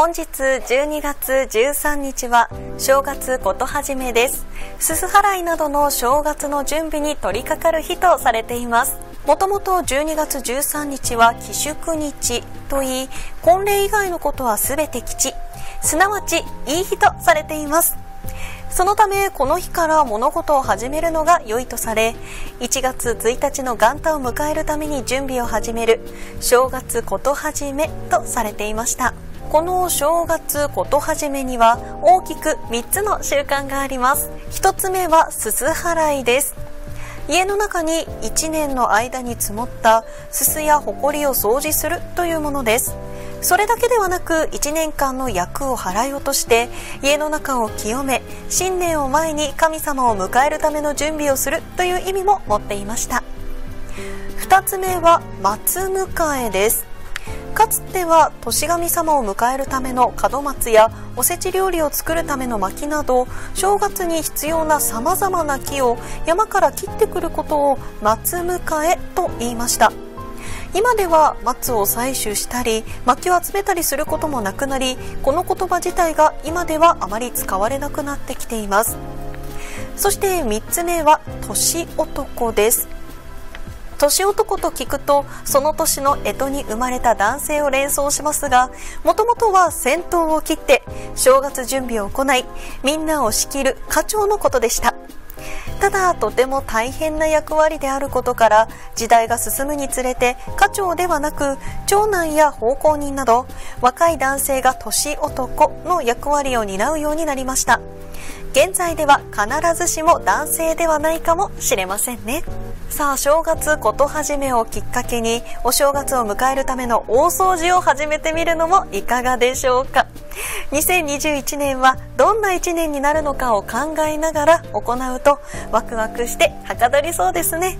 本日12月13日は正月ことはじめです。すす払いなどの正月の準備に取り掛かる日とされています。もともと12月13日は寄宿日といい婚礼以外のことは全て吉。すなわちいい日とされています。そのためこの日から物事を始めるのが良いとされ1月1日の元旦を迎えるために準備を始める正月ことはじめとされていました。この正月ことはじめには大きく3つの習慣があります。1つ目はすす払いです。家の中に1年の間に積もったすすやほこりを掃除するというものです。それだけではなく1年間の厄を払い落として家の中を清め新年を前に神様を迎えるための準備をするという意味も持っていました。2つ目は松迎えです。かつては年神様を迎えるための門松やおせち料理を作るための薪など正月に必要なさまざまな木を山から切ってくることを松迎えと言いました。今では松を採取したり薪を集めたりすることもなくなりこの言葉自体が今ではあまり使われなくなってきています。そして3つ目は年男です。年男と聞くとその年の干支に生まれた男性を連想しますがもともとは先頭を切って正月準備を行いみんなを仕切る課長のことでした。ただとても大変な役割であることから時代が進むにつれて課長ではなく長男や奉公人など若い男性が年男の役割を担うようになりました。現在では必ずしも男性ではないかもしれませんね。さあ正月こと始めをきっかけにお正月を迎えるための大掃除を始めてみるのもいかがでしょうか。2021年はどんな1年になるのかを考えながら行うとワクワクしてはかどりそうですね。